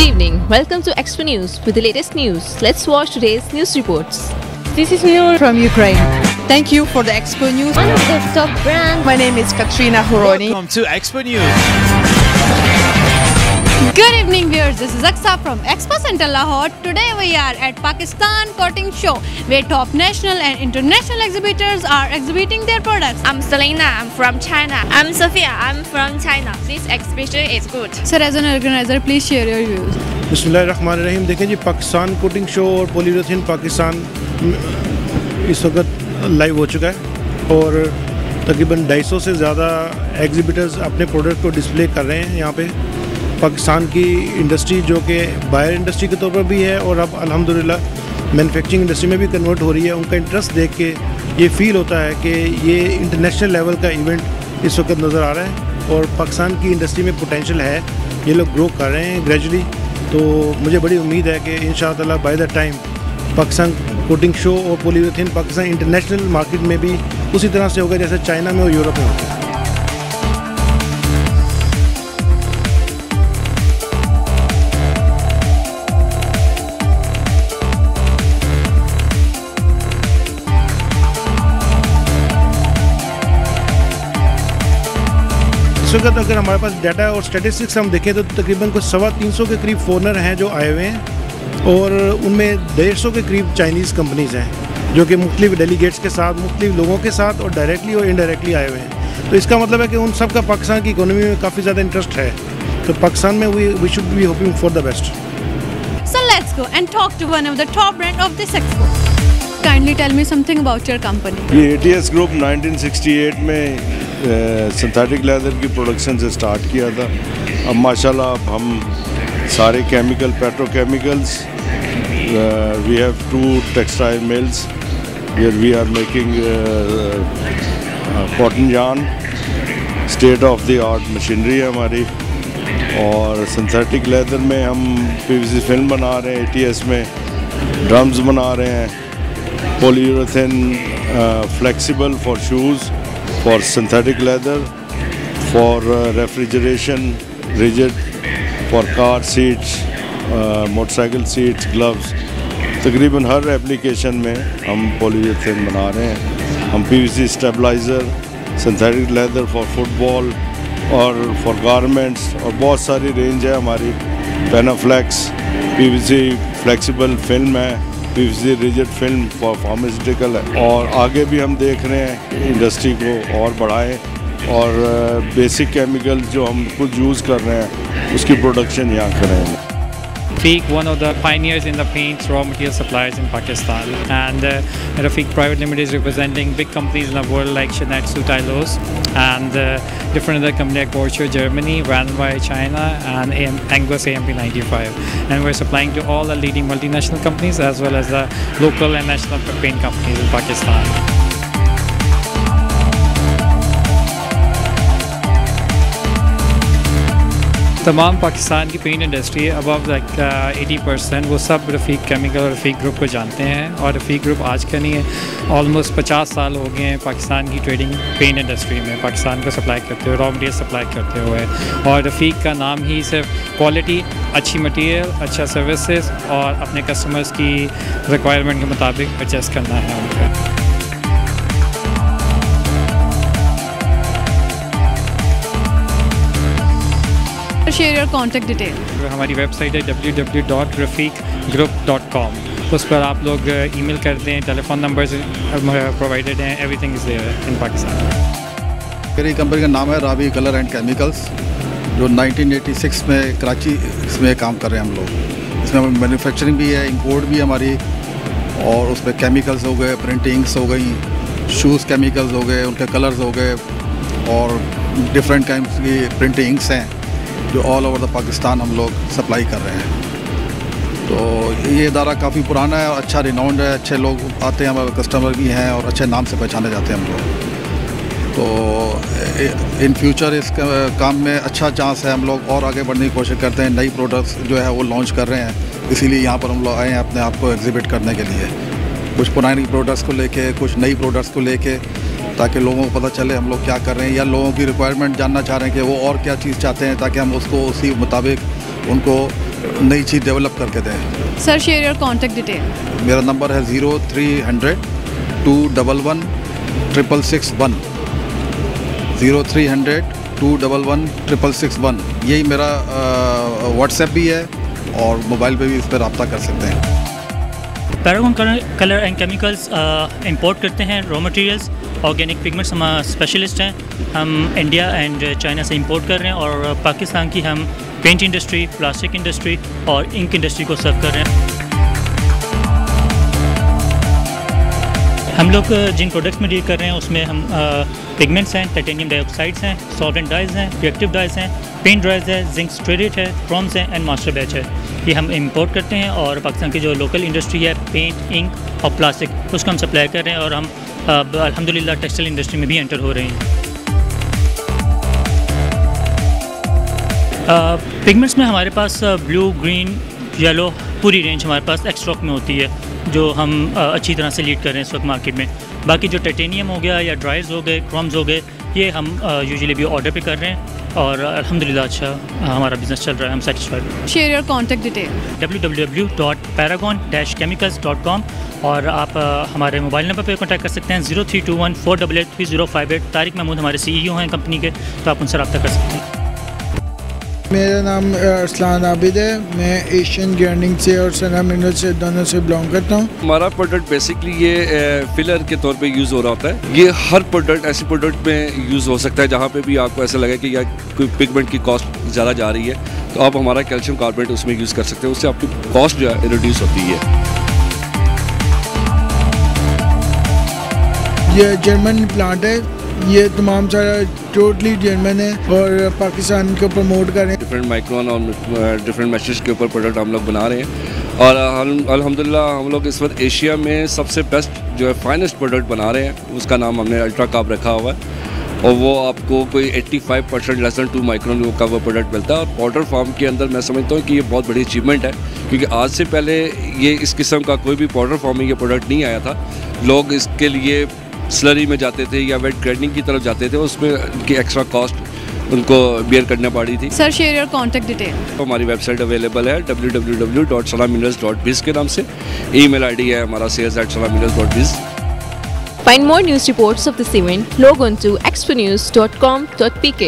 Good evening. Welcome to Expo News with the latest news. Let's watch today's news reports. This is Noor from Ukraine. Thank you for the Expo News. One of the top brands. My name is Katrina Horoni. Welcome to Expo News. Good evening viewers, this is Aksa from Expo Center Lahore. Today we are at Pakistan Coating Show where top national and international exhibitors are exhibiting their products. I'm Selena, I'm from China. I'm Sophia, I'm from China. This exhibition is good. Sir, as an organizer, please share your views. बसमीम देखें जी Pakistan coating show और पोलीरोथिन पाकिस्तान इस वक्त live हो चुका है और तकरीबन 250 से ज़्यादा एग्जिबिटर्स अपने प्रोडक्ट को डिस्प्ले कर रहे हैं यहाँ पे पाकिस्तान की इंडस्ट्री जो कि बायर इंडस्ट्री के तौर पर भी है और अब अल्हम्दुलिल्लाह मैन्युफैक्चरिंग इंडस्ट्री में भी कन्वर्ट हो रही है। उनका इंटरेस्ट देख के ये फील होता है कि ये इंटरनेशनल लेवल का इवेंट इस वक्त नज़र आ रहा है और पाकिस्तान की इंडस्ट्री में पोटेंशल है। ये लोग ग्रो कर रहे हैं ग्रेजुअली तो मुझे बड़ी उम्मीद है कि इन by the time Pakistan coating show और पोलीथिन पाकिस्तान इंटरनेशनल मार्केट में भी उसी तरह से होगा जैसे चाइना में और यूरोप में होता है इस वक्त अगर हमारे पास डाटा और स्टेटिस्टिक्स हम देखें तो तकरीबन कुछ सवा तीन सौ के करीब फॉरनर हैं जो आए हुए हैं और उनमें डेढ़ सौ के करीब चाइनीज़ कंपनीज़ हैं जो कि मुख्तलिफ़ डेलीगेट्स के साथ मुख्तलिफ़ लोगों के साथ और डायरेक्टली और इनडायरेक्टली आए हुए हैं तो इसका मतलब है कि उन सब का पाकिस्तान की इकोनॉमी में काफ़ी ज़्यादा इंटरेस्ट है तो पाकिस्तान में we we should be hoping for the best So let's go and talk to one of the top brand of this expo. Kindly tell me something about your company. ये ATS group 1968 में synthetic leather की production से start किया था। अब माशाल्लाह अब हम सारे chemical petrochemicals we have two textile mills where we are making cotton yarn state of the art machinery है हमारी। और सिंथेटिक लेदर में हम पीवीसी फ़िल्म बना रहे हैं एटीएस में ड्रम्स बना रहे हैं polyurethane flexible for shoes for synthetic leather, for uh, refrigeration, rigid, for car seats, uh, motorcycle seats, gloves. तकरीबन हर एप्लीकेशन में हम पॉलीथीन बना रहे हैं। हम PVC stabiliser synthetic leather for football और फॉर गारमेंट्स और बहुत सारी रेंज है हमारी। पेनाफ्लेक्स पीवीसी फ्लेक्सिबल फ़िल्म है। PVC rigid film for pharmaceutical है। और आगे भी हम देख रहे हैं इंडस्ट्री को और बढ़ाएँ और बेसिक केमिकल जो हम खुद यूज़ कर रहे हैं, उसकी प्रोडक्शन यहाँ करें। Rafiq, one of the pioneers in the paints raw material suppliers in Pakistan. And uh, Rafiq Private Limited is representing big companies in the world like Shinetsu Tylos and uh, different other companies like Porsche Germany, Vanway China, and AM, Angus AMP95. And we're supplying to all the leading multinational companies as well as the local and national paint companies in Pakistan. तमाम पाकिस्तान की paint industry above like eighty percent वो सब रफ़ीक chemical और रफ़ीक group को जानते हैं और रफ़ीक group आज का नहीं है ऑलमोस्ट पचास साल हो गए हैं पाकिस्तान की ट्रेडिंग पेंट इंडस्ट्री में, पाकिस्तान को सप्लाई करते हुए रॉ मटेरियल सप्लाई करते हुए। और रफ़ीक का नाम ही सिर्फ़ क्वालिटी अच्छी मटेरियल अच्छा सर्विसेज़ और अपने कस्टमर्स की रिक्वायरमेंट के मुताबिक एडजस्ट करना है उनका। Share your contact detail. हमारी वेबसाइट है www.rafiqgroup.com उस पर आप लोग ईमेल कर दें टेलीफोन नंबर्स प्रोवाइडेड हैं everything is there in Pakistan मेरी कंपनी का नाम है रावी कलर एंड केमिकल्स जो 1986 में कराची इसमें काम कर रहे हैं हम लोग। इसमें मैन्युफैक्चरिंग भी है इंपोर्ट भी है हमारी और उसमें केमिकल्स हो गए प्रिंटिंग्स हो गई शूज़ केमिकल्स हो गए उनके कलर्स हो गए और डिफरेंट टाइप्स की प्रिंटिंग्स हैं। जो ऑल ओवर द पाकिस्तान हम लोग सप्लाई कर रहे हैं। तो ये इदारा काफ़ी पुराना है और अच्छा रिनाउंड है, अच्छे लोग आते हैं, हमारे कस्टमर भी हैं और अच्छे नाम से पहचाने जाते हैं हम लोग। तो इन फ्यूचर इस काम में अच्छा चांस है हम लोग और आगे बढ़ने की कोशिश करते हैं। नई प्रोडक्ट्स जो है वो लॉन्च कर रहे हैं। इसीलिए यहाँ पर हम लोग आए हैं अपने आप को एग्जिबिट करने के लिए। कुछ पुरानी प्रोडक्ट्स को लेके, कुछ नई प्रोडक्ट्स को लेके ताकि लोगों को पता चले हम लोग क्या कर रहे हैं या लोगों की रिक्वायरमेंट जानना चाह रहे हैं कि वो और क्या चीज़ चाहते हैं ताकि हम उसको उसी मुताबिक उनको नई चीज़ डेवलप करके दें। Sir share your contact detail. मेरा नंबर है zero three hundred two double one triple six one. Zero three hundred two double one triple six one. यही मेरा व्हाट्सएप भी है और मोबाइल पे भी इस पर रबता कर सकते हैं। Paragon colour and chemicals import करते हैं रॉ मटेरियल्स ऑर्गेनिक पिगमेंट्स, हम स्पेशलिस्ट हैं। हम इंडिया एंड चाइना से इंपोर्ट कर रहे हैं और पाकिस्तान की हम पेंट इंडस्ट्री प्लास्टिक इंडस्ट्री और इंक इंडस्ट्री को सर्व कर रहे हैं। हम लोग जिन प्रोडक्ट्स में डील कर रहे हैं, उसमें हम पिगमेंट्स हैं टाइटेनियम डाइऑक्साइड्स हैं सॉल्वेंट डाइज हैं रिएक्टिव डाइज हैं पेंट ड्राइज है जिंक स्ट्रेडेट है क्रोम्स हैं एंड मास्टर बैच है। ये हम इंपोर्ट करते हैं और पाकिस्तान की जो लोकल इंडस्ट्री है पेंट इंक और प्लास्टिक उसको हम सप्लाई कर रहे हैं और हम अल्हम्दुलिल्लाह टेक्सटाइल इंडस्ट्री में भी एंटर हो रहे हैं। पिगमेंट्स में हमारे पास ब्लू ग्रीन येलो पूरी रेंज हमारे पास एक्स्ट्रॉक में होती है, जो हम अच्छी तरह से लीड कर रहे हैं इस वक्त मार्केट में। बाकी जो टाइटेनियम हो गया या ड्राइज हो गए क्रॉम्स हो गए ये हम यूजुअली भी ऑर्डर पे कर रहे हैं और अल्हम्दुलिल्लाह अच्छा हमारा बिज़नेस चल रहा है हम satisfied dot Paragon dash chemicals www.paragon-chemicals.com और आप हमारे मोबाइल नंबर पे कॉन्टैक्ट कर सकते हैं zero three two one four double eight three zero five eight Tariq Mahmood हमारे सीईओ हैं कंपनी के तो आप उनसे रब्ता कर सकते हैं। मेरा नाम अरसलान आबिद है। मैं एशियन गर्निंग से और सना मिनरल से दोनों से बिलोंग करता हूँ। हमारा प्रोडक्ट बेसिकली ये फिलर के तौर पे यूज़ हो रहा होता है। ये हर प्रोडक्ट ऐसे प्रोडक्ट में यूज़ हो सकता है जहाँ पे भी आपको ऐसा लगे कि या कोई पिगमेंट की कॉस्ट ज़्यादा जा रही है। तो आप हमारा कैल्शियम कार्बोनेट उसमें यूज़ कर सकते हैं। उससे आपकी कॉस्ट जो है रिड्यूस होती है। ये जर्मन प्लांट है। ये तमाम सारा टोटली जर्मन है और पाकिस्तान को प्रमोट करें डिफरेंट माइक्रोन और डिफरेंट मैशेज के ऊपर प्रोडक्ट हम लोग बना रहे हैं। और अल- अल्हम्दुलिल्लाह हम लोग इस वक्त एशिया में सबसे बेस्ट जो है फाइनेस्ट प्रोडक्ट बना रहे हैं। उसका नाम हमने अल्ट्रा काप रखा हुआ है। और वो आपको कोई 85 परसेंट लेसन टू माइक्रोन का वो प्रोडक्ट मिलता है। और पाउडर फॉर्म के अंदर मैं समझता हूँ कि ये बहुत बड़ी अचीवमेंट है। क्योंकि आज से पहले ये इस किस्म का कोई भी पाउडर फॉर्म में ये प्रोडक्ट नहीं आया था। लोग इसके लिए स्लरी में जाते थे या वेट ग्राइंडिंग की तरफ़ जाते थे उसमें उनकी एक्स्ट्रा कॉस्ट उनको बियर करना पड़ी थी share your contact detail. तो हमारी वेबसाइट अवेलेबल है www.salaminerals.biz के नाम से ईमेल आईडी है हमारा sales@salaminerals.biz Find more news reports of this event, log on to exponews.com.pk.